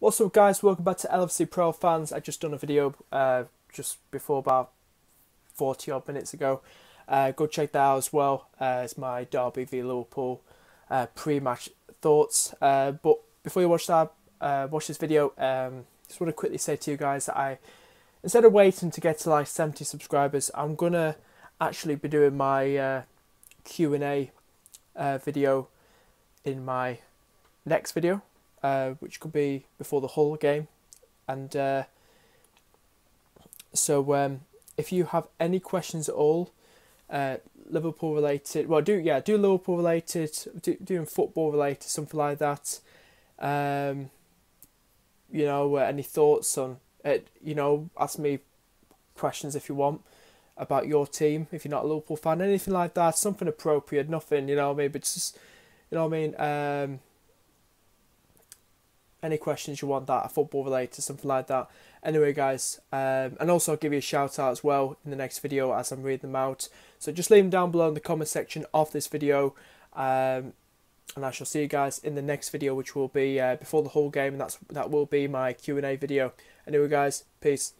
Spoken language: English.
What's up, guys? Welcome back to LFC Pro fans. I just done a video uh, just before about 40 odd minutes ago. Uh, go check that out as well. Uh, it's my Derby v Liverpool uh, pre-match thoughts. Uh, but before you watch that, uh, watch this video, um, just want to quickly say to you guys that I, instead of waiting to get to like 70 subscribers, I'm gonna actually be doing my Q and A uh, video in my next video, uh, which could be before the Hull game, and uh, so um, if you have any questions at all, uh, Liverpool related, well, do yeah, do Liverpool related, do, doing football related, something like that. Um, you know, uh, any thoughts on it? You know, ask me questions if you want about your team if you're not a Liverpool fan, anything like that, something appropriate, nothing, you know, maybe just, you know I mean. Um, any questions you want that are football related, something like that. Anyway, guys, um, and also I'll give you a shout out as well in the next video as I'm reading them out. So just leave them down below in the comment section of this video. Um, and I shall see you guys in the next video, which will be uh, before the Hull game, and that's that will be my Q and A video. Anyway, guys, peace.